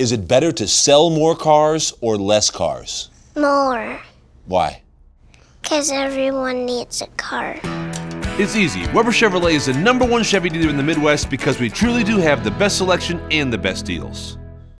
Is it better to sell more cars or less cars? More. Why? Because everyone needs a car. It's easy. Weber Chevrolet is the number one Chevy dealer in the Midwest because we truly do have the best selection and the best deals.